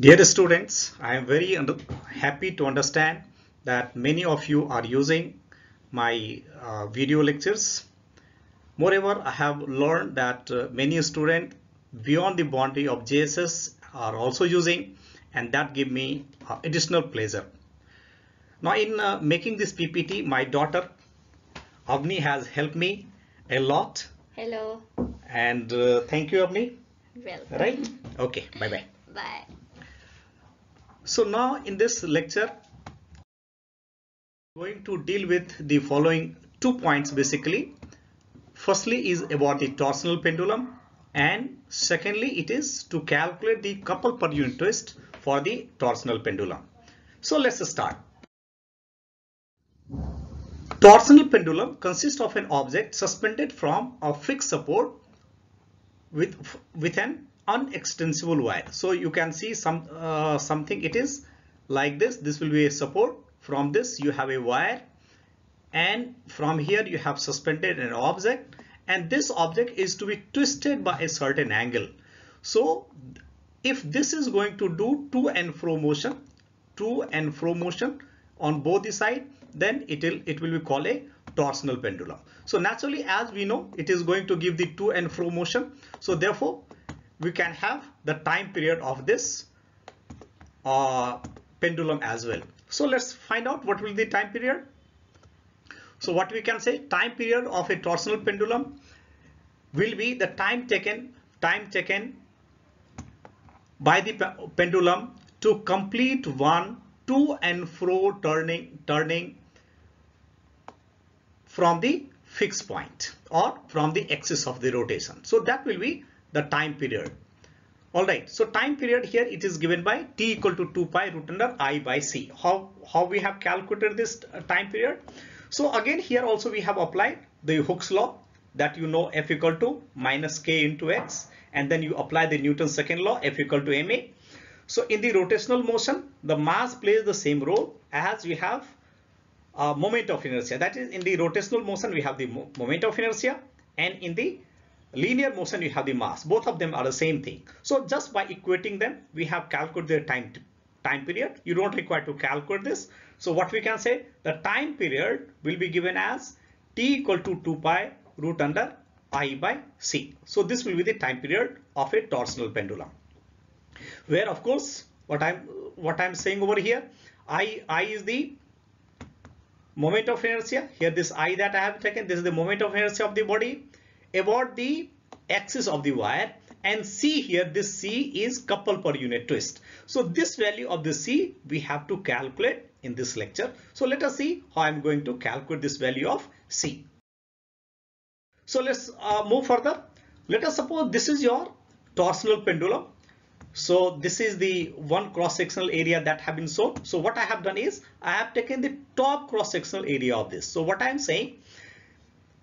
Dear students, I am very happy to understand that many of you are using my uh, video lectures. Moreover, I have learned that uh, many students beyond the boundary of JSS are also using and that give me uh, additional pleasure. Now in uh, making this PPT, my daughter Avni has helped me a lot. Hello. And uh, thank you Avni. Welcome. Right? Okay, bye bye. Bye. So now in this lecture, going to deal with the following two points basically. Firstly is about the torsional pendulum and secondly it is to calculate the couple per unit twist for the torsional pendulum. So let's start. Torsional pendulum consists of an object suspended from a fixed support with with an unextensible wire. So you can see some uh, something it is like this. This will be a support. From this you have a wire and from here you have suspended an object and this object is to be twisted by a certain angle. So if this is going to do to and fro motion, to and fro motion on both the side, then it will it will be called a torsional pendulum. So naturally as we know it is going to give the to and fro motion. So therefore we can have the time period of this uh, pendulum as well. So let's find out what will be the time period. So what we can say time period of a torsional pendulum will be the time taken time taken by the pendulum to complete one to and fro turning turning from the fixed point or from the axis of the rotation. So that will be the time period. Alright, so time period here it is given by t equal to 2 pi root under i by c. How, how we have calculated this uh, time period? So again here also we have applied the Hooke's law that you know F equal to minus k into x and then you apply the Newton's second law F equal to ma. So in the rotational motion the mass plays the same role as we have uh, moment of inertia. That is in the rotational motion we have the mo moment of inertia and in the linear motion you have the mass. Both of them are the same thing. So just by equating them we have calculated the time time period. You don't require to calculate this. So what we can say? The time period will be given as t equal to 2 pi root under i by c. So this will be the time period of a torsional pendulum. Where of course what i'm what i'm saying over here i i is the moment of inertia. Here this i that i have taken this is the moment of inertia of the body about the axis of the wire and C here this C is couple per unit twist. So this value of the C we have to calculate in this lecture. So let us see how I'm going to calculate this value of C. So let's uh, move further. Let us suppose this is your torsional pendulum. So this is the one cross sectional area that have been shown. So what I have done is I have taken the top cross sectional area of this. So what I am saying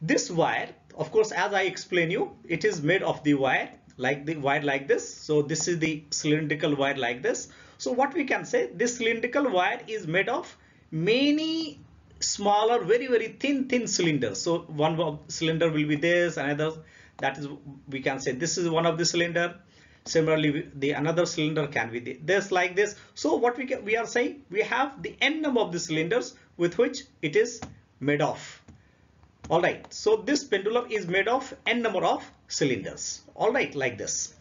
this wire of course as I explain you it is made of the wire like the wire like this. So this is the cylindrical wire like this. So what we can say this cylindrical wire is made of many smaller very very thin thin cylinders. So one cylinder will be this another that is we can say this is one of the cylinder. Similarly the another cylinder can be this like this. So what we can, we are saying we have the n number of the cylinders with which it is made of all right. So this pendulum is made of n number of cylinders. All right like this.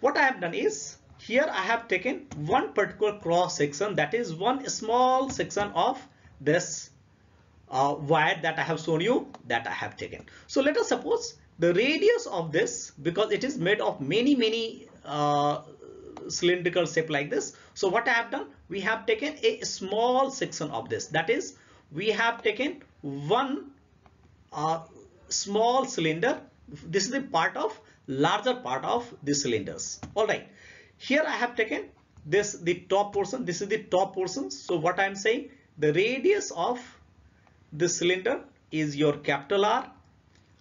What i have done is here i have taken one particular cross section that is one small section of this uh, wire that i have shown you that i have taken. So let us suppose the radius of this because it is made of many many uh, cylindrical shape like this. So what i have done we have taken a small section of this. That is we have taken one a small cylinder. This is the part of larger part of the cylinders. All right. Here i have taken this the top portion. This is the top portion. So what i am saying the radius of this cylinder is your capital r.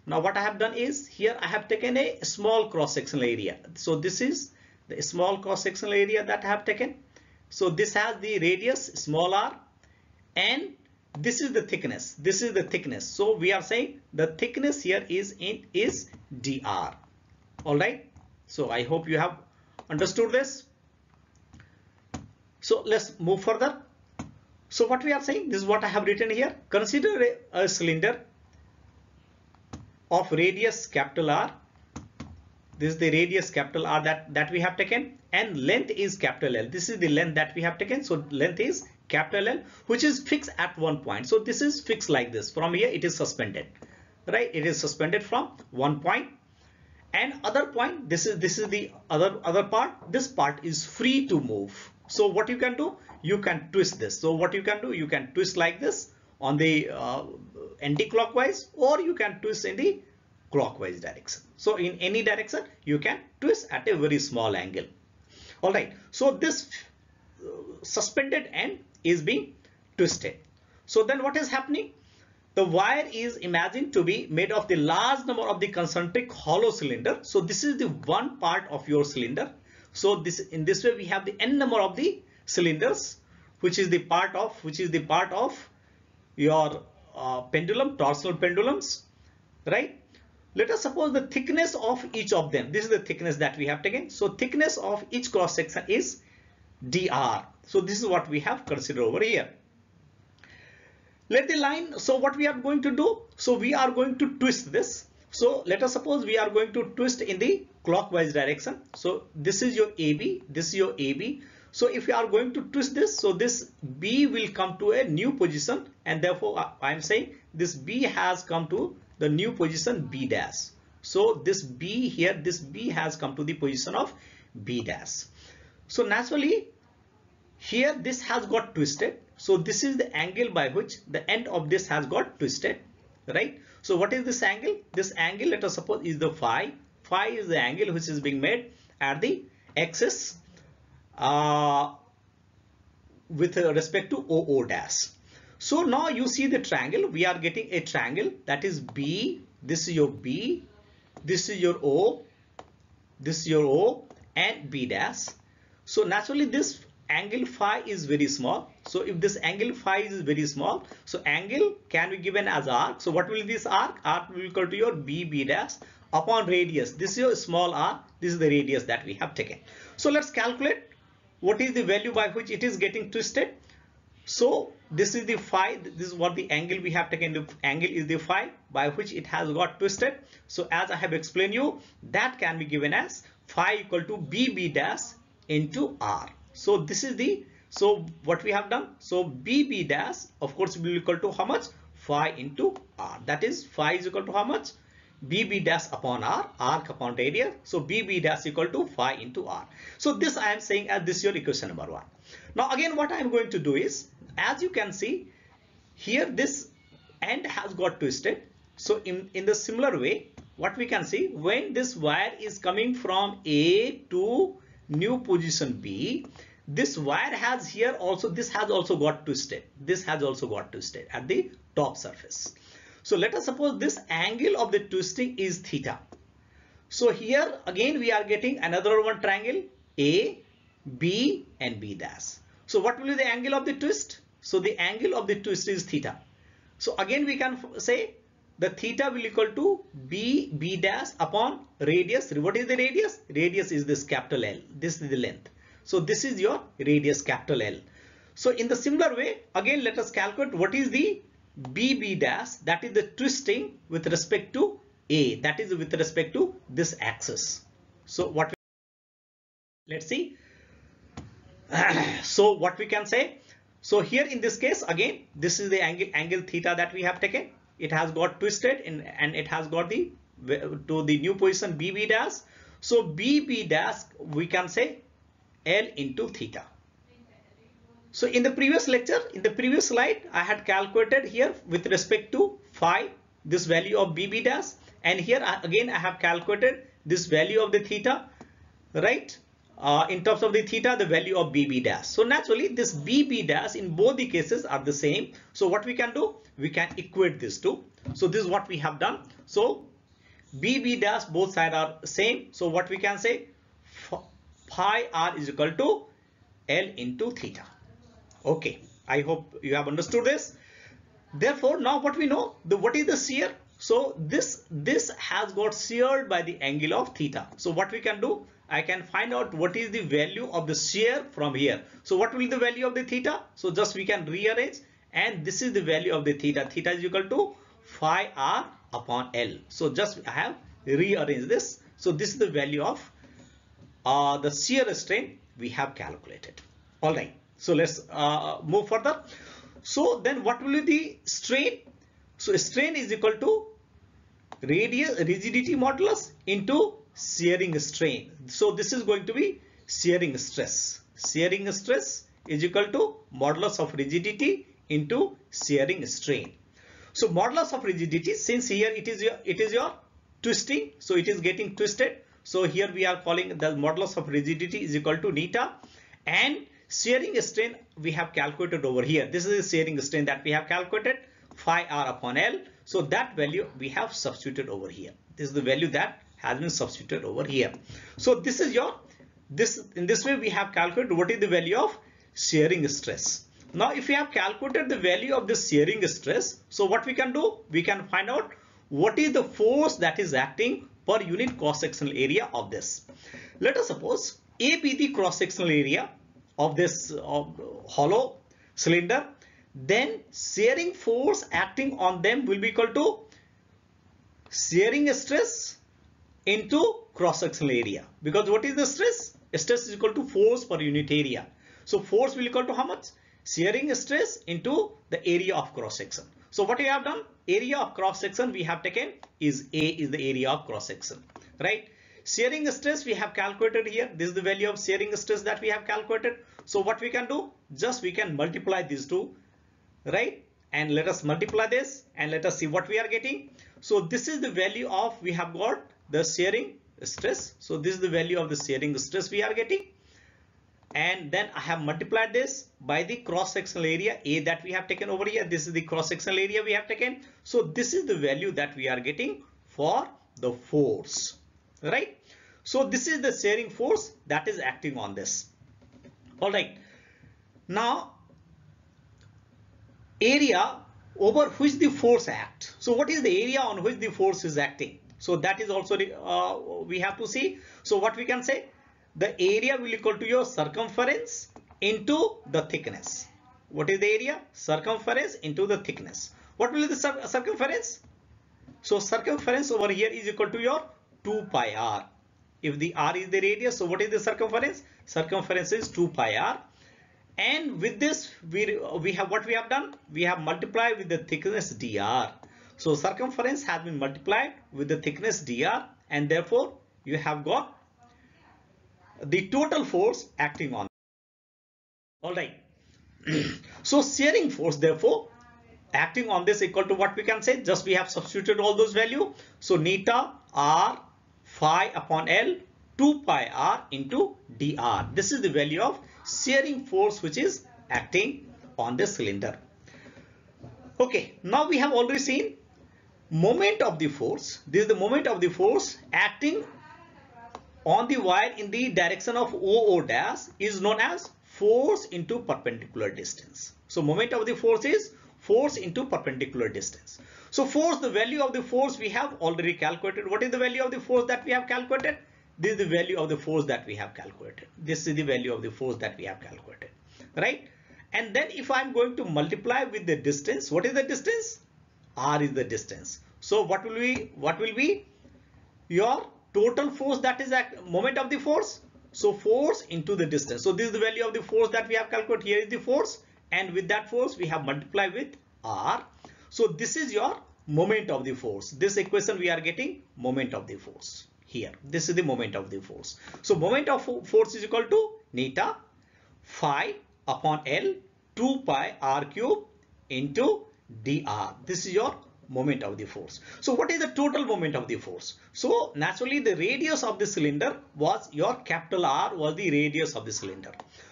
Now what i have done is here i have taken a small cross sectional area. So this is the small cross sectional area that i have taken. So this has the radius small r and this is the thickness this is the thickness so we are saying the thickness here is in is dr all right so i hope you have understood this So let's move further. So what we are saying, this is what I have written here. Consider a, a cylinder of radius capital R. This is the radius capital R that, that we have taken and length is capital L. This is the length that we have taken. So length is capital L which is fixed at one point. So this is fixed like this. From here it is suspended. Right? It is suspended from one point and other point this is this is the other other part this part is free to move so what you can do you can twist this so what you can do you can twist like this on the uh, anti-clockwise or you can twist in the clockwise direction so in any direction you can twist at a very small angle all right so this uh, suspended end is being twisted so then what is happening the wire is imagined to be made of the large number of the concentric hollow cylinder. So this is the one part of your cylinder. So this in this way we have the n number of the cylinders, which is the part of which is the part of your uh, pendulum, torsional pendulums, right? Let us suppose the thickness of each of them. This is the thickness that we have taken. So thickness of each cross section is dr. So this is what we have considered over here. Let the line so what we are going to do? So we are going to twist this. So let us suppose we are going to twist in the clockwise direction. So this is your AB this is your AB so if you are going to twist this so this B will come to a new position. And therefore I am saying this B has come to the new position B dash. So this B here this B has come to the position of B dash. So naturally here this has got twisted so this is the angle by which the end of this has got twisted, right? So what is this angle? This angle, let us suppose, is the phi. Phi is the angle which is being made at the axis uh, with respect to OO dash. So now you see the triangle. We are getting a triangle that is B. This is your B. This is your O. This is your O and B dash. So naturally this angle phi is very small. So if this angle phi is very small, so angle can be given as arc. So what will this arc? Arc will equal to your B B dash upon radius. This is your small r. This is the radius that we have taken. So let's calculate what is the value by which it is getting twisted. So this is the phi. This is what the angle we have taken. The angle is the phi by which it has got twisted. So as I have explained you, that can be given as phi equal to B B dash into R. So this is the, so what we have done, so BB dash of course will be equal to how much? Phi into R. That is phi is equal to how much? BB dash upon R, arc upon area. So BB dash equal to phi into R. So this I am saying as this is your equation number one. Now again what I am going to do is, as you can see, here this end has got twisted. So in, in the similar way, what we can see, when this wire is coming from A to new position B, this wire has here also, this has also got twisted. This has also got twisted at the top surface. So let us suppose this angle of the twisting is theta. So here again we are getting another one triangle A, B and B dash. So what will be the angle of the twist? So the angle of the twist is theta. So again we can say the theta will equal to B, B dash upon radius. What is the radius? Radius is this capital L. This is the length. So this is your radius capital L. So in the similar way, again let us calculate what is the BB dash that is the twisting with respect to A that is with respect to this axis. So what let's see. so what we can say. So here in this case again this is the angle angle theta that we have taken it has got twisted in, and it has got the to the new position BB dash. So BB dash we can say L into theta. So in the previous lecture, in the previous slide, I had calculated here with respect to phi, this value of BB dash. And here uh, again, I have calculated this value of the theta, right? Uh, in terms of the theta, the value of BB dash. So naturally, this BB dash in both the cases are the same. So what we can do? We can equate this two. So this is what we have done. So BB dash both sides are same. So what we can say? Phi r is equal to L into theta. Okay, I hope you have understood this. Therefore, now what we know, the what is the shear? So this this has got sheared by the angle of theta. So what we can do? I can find out what is the value of the shear from here. So what will be the value of the theta? So just we can rearrange and this is the value of the theta. Theta is equal to phi r upon L. So just I have rearranged this. So this is the value of uh, the shear strain we have calculated. All right. So let's uh, move further. So then what will be the strain? So strain is equal to radius rigidity modulus into shearing strain. So this is going to be shearing stress. Shearing stress is equal to modulus of rigidity into shearing strain. So modulus of rigidity since here it is your it is your twisting so it is getting twisted. So here we are calling the modulus of rigidity is equal to neta and shearing strain we have calculated over here. This is the shearing strain that we have calculated phi r upon L. So that value we have substituted over here. This is the value that has been substituted over here. So this is your this in this way we have calculated what is the value of shearing stress. Now if we have calculated the value of the shearing stress, so what we can do? We can find out what is the force that is acting per unit cross-sectional area of this. Let us suppose A be the cross-sectional area of this uh, hollow cylinder then shearing force acting on them will be equal to shearing stress into cross-sectional area because what is the stress? Stress is equal to force per unit area. So force will equal to how much? Shearing stress into the area of cross-section. So what we have done? Area of cross-section we have taken is A is the area of cross-section, right? Shearing stress we have calculated here. This is the value of shearing stress that we have calculated. So what we can do? Just we can multiply these two right and let us multiply this and let us see what we are getting so this is the value of we have got the shearing stress. So this is the value of the shearing stress we are getting. And then I have multiplied this by the cross sectional area A that we have taken over here. This is the cross sectional area we have taken. So this is the value that we are getting for the force right? So this is the shearing force that is acting on this. All right. Now area over which the force act. So what is the area on which the force is acting? So that is also uh, we have to see. So what we can say? The area will equal to your circumference into the thickness. What is the area? Circumference into the thickness. What will be the cir circumference? So circumference over here is equal to your 2 pi r. If the r is the radius, so what is the circumference? Circumference is 2 pi r and with this we we have what we have done we have multiplied with the thickness dr so circumference has been multiplied with the thickness dr and therefore you have got the total force acting on. All right. So shearing force therefore acting on this equal to what we can say? Just we have substituted all those value. So neta r phi upon l 2 pi r into dr. This is the value of shearing force which is acting on the cylinder. Okay, now we have already seen moment of the force. This is the moment of the force acting on the wire in the direction of OO dash is known as force into perpendicular distance. So moment of the force is force into perpendicular distance. So force, the value of the force we have already calculated. What is the value of the force that we have calculated? This is the value of the force that we have calculated. This is the value of the force that we have calculated, right? And then if I'm going to multiply with the distance, what is the distance? R is the distance. So what will be, what will be your total force that is at moment of the force? So force into the distance. So this is the value of the force that we have calculated. Here is the force and with that force we have multiplied with R. So this is your moment of the force. This equation we are getting moment of the force here. This is the moment of the force. So moment of force is equal to neta phi upon L 2 pi r cube into dr. This is your moment of the force. So what is the total moment of the force? So naturally the radius of the cylinder was your capital R was the radius of the cylinder.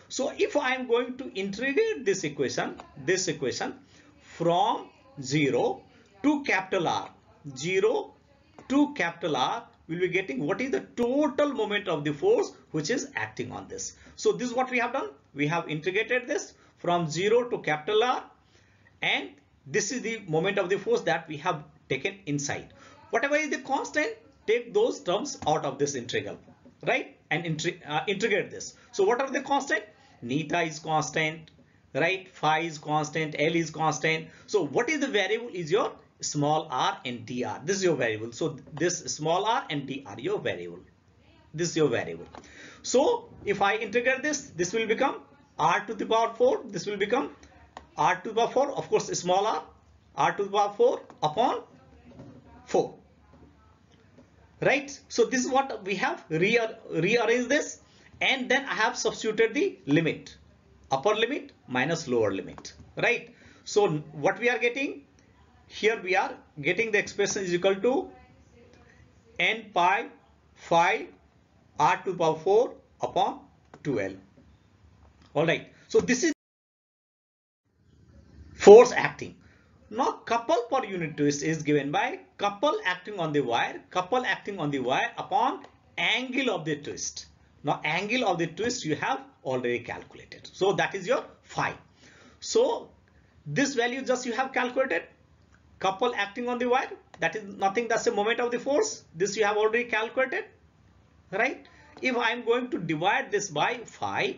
So if I am going to integrate this equation, this equation from 0 to capital R, 0 to capital R, we'll be getting what is the total moment of the force which is acting on this. So this is what we have done. We have integrated this from 0 to capital R and this is the moment of the force that we have taken inside. Whatever is the constant, take those terms out of this integral, right? and uh, integrate this. So what are the constant? Neta is constant, right? Phi is constant, L is constant. So what is the variable is your small r and dr. This is your variable. So this small r and dr your variable. This is your variable. So if I integrate this, this will become r to the power 4. This will become r to the power 4. Of course, small r, r to the power 4 upon 4 right? So this is what we have re rearranged this and then I have substituted the limit. Upper limit minus lower limit. Right? So what we are getting? Here we are getting the expression is equal to n pi phi r to the power 4 upon 2l all right. So this is force acting now couple per unit twist is given by couple acting on the wire, couple acting on the wire upon angle of the twist. Now angle of the twist you have already calculated. So that is your phi. So this value just you have calculated. Couple acting on the wire that is nothing that's the moment of the force. This you have already calculated. Right. If I am going to divide this by phi,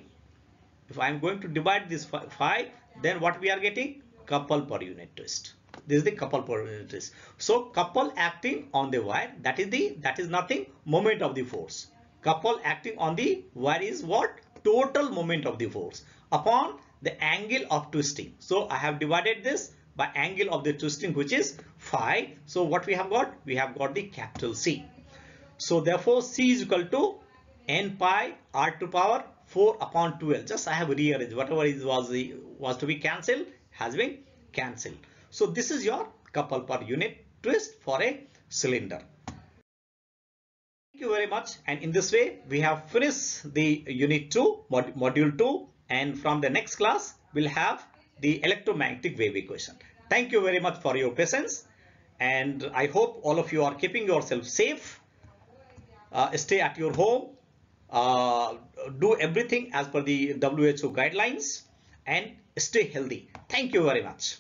if I am going to divide this phi, then what we are getting? Couple per unit twist. This is the couple per unit twist. So couple acting on the wire that is the that is nothing moment of the force. Couple acting on the wire is what? Total moment of the force upon the angle of twisting. So I have divided this by angle of the twisting which is phi. So what we have got? We have got the capital C. So therefore C is equal to n pi r to power 4 upon 12. Just I have rearranged whatever is was the was to be cancelled has been cancelled. So this is your couple per unit twist for a cylinder. Thank you very much and in this way we have finished the unit 2 mod module 2 and from the next class we'll have the electromagnetic wave equation. Thank you very much for your patience and I hope all of you are keeping yourself safe. Uh, stay at your home. Uh, do everything as per the WHO guidelines and stay healthy. Thank you very much.